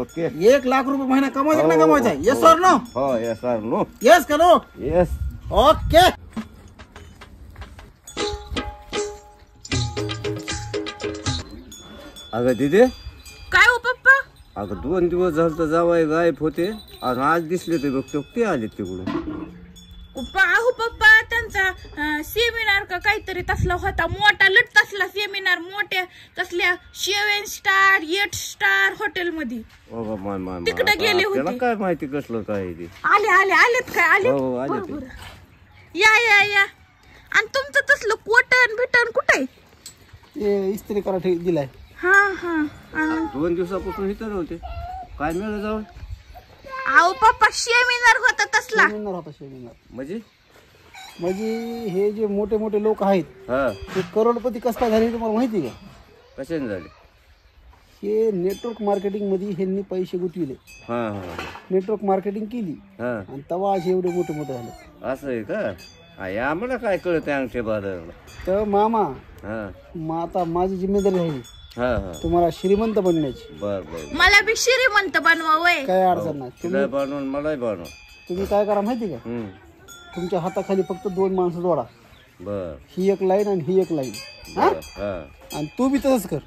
Okay. एक लाख रुपये महिना कमवायचा की नाही कमवायचा? येस सर नो हो येस सर नो येस का नो येस ओके अगं दिदे. काय हो पप्पा? अगं दोन दिवस झालं तर जावाय गायब होते. आणि आज दिसले ते बघ ते आले तिकडून. पप्पा अहो पप्पा. त्यांचा सेमिनार का काहीतरी तसला होता. मोठा लट तसला सेमिनार मोठ्या तसल्या seven star eight star hotel मध्ये. तिकडे गेले होते. त्याला काय माहिती कसलं काय आहे आले आले आलेत काय? आले हो. बरोबर या या या. आणि तुमचं तसलं कोटन बिटन कुठे इस्त्री करा दिलाय. हा हा. दोन दिवसापासून इथं होते काय मिळलं जाऊन? अहो पप्पा सेमिनार होता तसला. सेमिनार होता सेमिनार म्हणजे? म्हणजे हे जे मोठे मोठे लोक आहेत हा. ते करोडपती कसं काय झाले तुम्हाला माहिती आहे का? कशाने झाले? हे नेटवर्क मार्केटिंगमध्ये ह्यांनी पैसे गुंतविले. हा हा. नेटवर्क मार्केटिंग केली. हा. आणि तेव्हा असे एवढे मोठे मोठे झाले. असं आहे का? आम्हाला काय कळत अंगठे बाजारला? तर मामा हा. मग आता माझी जिम्मेदारी आहे. हा हा. तुम्हाला श्रीमंत बनण्याची. बर बर मला बी श्रीमंत बनवा वय काय अडचण नाही. तुम्ही तिला बनवून मलाही बनव तुम्ही काय करा माहिती का? हम्म. तुमच्या हाताखाली फक्त दोन माणसं जोडा. बर. ही एक लाईन आणि ही एक लाईन. हा? आणि तू बी तसंच कर.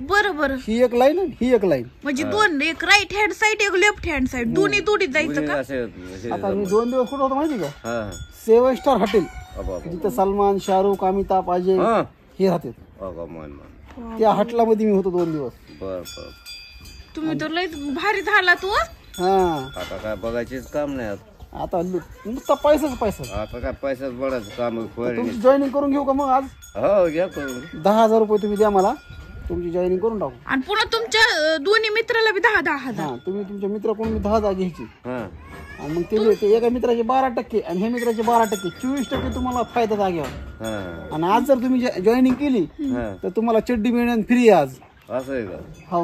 बरं बरं. ही एक लाईन आणि ही एक लाईन. म्हणजे दोन एक राईट हँड साइड एक लेफ्ट हँड साइड दोन्ही दोन्ही जायचं का? असे आता मी दोन दिवस कुठं होतो माहिती का? Seven star hotel. अबा अबा. जिथं सलमान शाहरुख अमिताभ अजय हा. हे राहते अगं मन मन. त्या हॉटेलमध्ये मी होतो दोन दिवस. बर बर. तुम्ही तर लय भारी झाला तू हं? हा. आता काय बघायचेच काम नाही आता लु- नुसता पैसाच पैसा. आता काय पैसाच बडाच काम तुमची जॉईनिंग करून घेऊ का मग आज? हो घ्या करून. दहा हजार रुपये तुम्ही द्या मला. तुमची जॉईनिंग करून टाकू. आणि पुन्हा तुमच्या अं, दोन्ही मित्राला बी दहा दहा हजार. हा तुम्ही तुमच्या मित्राकडून मी दहा हजार घ्यायची. हा. आणि मग ते ते एका मित्राचे बारा टक्के आणि हे मित्राचे बारा टक्के. चोवीस टक्के तुम्हाला फायदा जाग्यावर हा. आणि आज जर तुम्ही जॉईनिंग केली हा. तर तुम्हाला चड्डी मिळणार फ्री आज. असं आहे का? हो.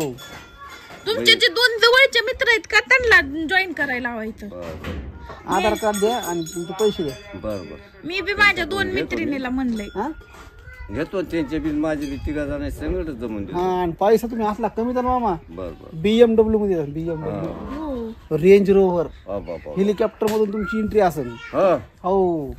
तुमचे जे दोन जवळचे मित्र आहेत का त्यांना जॉईन करायला बर बर आधार कार्ड द्या आणि तुमचे पैसे द्या बर बर मी बी माझ्या दोन मैत्रिणीला म्हणलंय. हा? घेतो त्यांचे बी माझे बी तिघा जण संगत जमून देतो. हा आणि पैसा तुम्ही असला कमी तर मामा. बर बर बीएमडब्ल्यू मध्ये बीएमडब्ल्यू हो. रेंज अबा हेलिकॉप्टर मधून तुमची एंट्री असेल. हा. हो.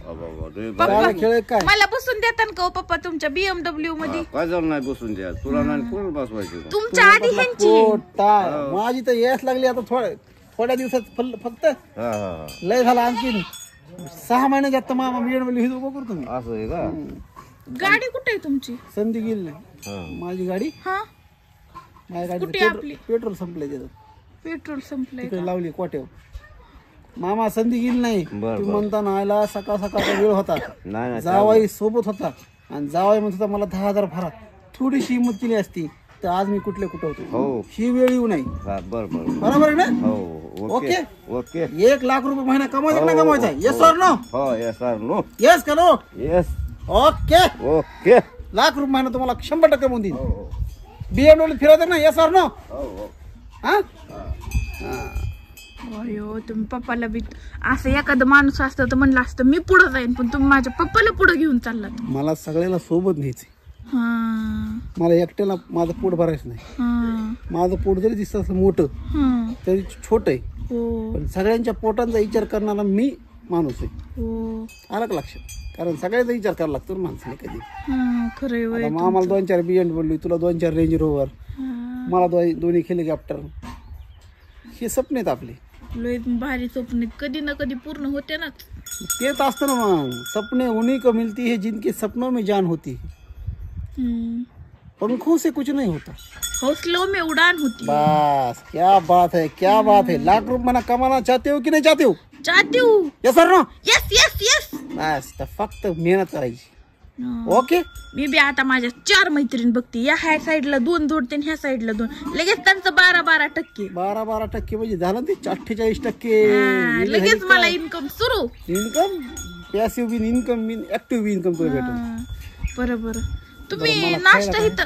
रे काय खेळ आहे काय? मला बसून देतात का हो पप्पा तुमच्या बीएमडब्ल्यू मध्ये? काय झालं नाही बसून द्या? तुला नाही कोण बसवायचे? का तुमच्या आधी ह्यांची. माझी तर यायच लागली आता थोड्या थोड्या दिवसात फल- फक्त हा हा हा. लय झाला आणखीन. सहा महिन्याच्या आता मामा बीएमडब्ल्यू हिरो उभं करतो मी. असं आहे का? गाडी कुठे आहे तुमची? संधी गेली. हा. माझी गाडी? हा. माझ्या गाडी कुठे आपली? पेट्रोल संपलंय त्याचं. पेट्रोल संपलंय तिकडे लावली कोट्यावर. मामा संधी गेली नाही. बर, तू बर. म्हणताना आयला सकाळ सकाळचा वेळ होता. नाही नाही जावाई सोबत होता. आणि जावाई म्हणत होता मला दहा हजार भरा. थोडीशी हिंमत केली असती. तर आज मी कुठले कुठं होतो? हो. ही वेळ येऊ नाही. हा बर बर बरोबर आहे ना? हो ओके ओके. एक लाख रुपये महिना कमवायचा की नाही कमवायचा? येस सर नो हो येस सर नो येस का no yes okay. Okay. Lakh रुपये महिना तुम्हाला शंभर टक्के म्हणून बीएमडब्ल्यू फिरवते ना येस सर नो हो हो. हा? अयो तुम्ही पप्पाला बी असं एखादं माणूस असतं तर म्हणलं असतं मी पुढे जाईन पण तुम्ही माझ्या पप्पाला पुढे घेऊन चाललात. मला सगळ्याला सोबत न्यायचे हा मला एकट्याला माझं पोट भरायचं नाही. हा. माझं पोट जरी दिसत असलं मोठं हा. तरी छोट आहे. हो. पण सगळ्यांच्या पोटांचा विचार करणारा मी माणूस आहे. हो. आलं का लक्षात? कारण सगळ्याचा विचार करावा लागतो माणसाने कधी. हा आम्हाला दोन चार बिएंड बोलली तुला दोन चार रेंज रोवर हा. मला दोन दोन्ही हेलिकॉप्टर हे स्वप्न आहेत आपले. भारी स्वप्न. कधी ना कधी पूर्ण होते ना. तेच असतं ना मग. सपने उन्हीं को मिलती है जिनके सपनों में जान होती. है. पंखों से कुछ नहीं होता। हौसलों में उड़ान होती है. बस क्या बात है क्या बात है। लाख रुपये मना कमाना चाहते हो की नाही चाहते हो? चाहती हूँ। या सर ना यस यस यस बस तर फक्त मेहनत करायची ओके मी बी आता माझ्या चार मैत्रीण बघते या ह्या साईडला दोन जोडते आणि ह्या साईडला दोन. लगेच त्यांचं बारा बारा टक्के. बारा बारा टक्के म्हणजे झालं ते? अठ्ठेचाळीस टक्के. लगेच मला इन्कम सुरू. इन्कम पॅसिव्ह बिन इन्कम बिन ऍक्टिव्ह बी इन्कम तुला भेटेल. हा, बरं बरं. तुम्ही मला नाश्ता इथं.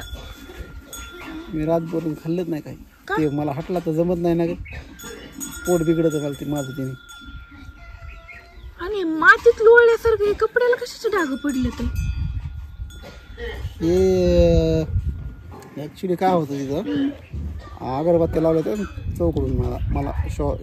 मी रातभरून खाल्लंच नाही काही. का? ते मला हटला तर जमत नाही ना ग. पोट बिघडत मला ते माझं तिने. आणि मातीत लोळल्यासारखं हे कपड्याला कशाचे डाग पडले ते हे ऍक्च्युली काय होतं तिथं? अगरबत्त्या लावल्या तर चौकडून मला. मला शॉ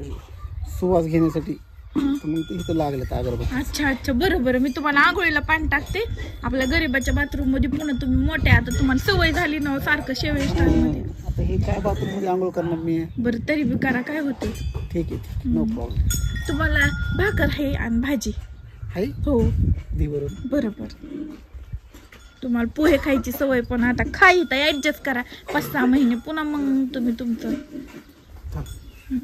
सुवास घेण्यासाठी. तर मग ते इथं लागलं तर अगरबत्ती. अच्छा अच्छा. बरं बरं. मी तुम्हाला आंघोळीला पाणी टाकते. आपल्या गरीबाच्या बाथरूममध्ये पुन्हा तुम्ही मोठ्या आता तुम्हाला सवय झाली ना हो सारखं शेवे स्टाईल मध्ये. आता हे काय बाथरूममध्ये आंघोळ करणार मी? बरं तरी बी करा. काय होते? ठीक आहे नो प्रॉब्लेम तुम्हाला भाकर आहे आणि भाजी. आहे? हो. बरोबर बरोबर तुम्हाला पोहे खायची सवय पण आता खाई तर ऍडजस्ट करा. पाच सहा महिने पुन्हा मग तुम्ही तुमचं. थांब.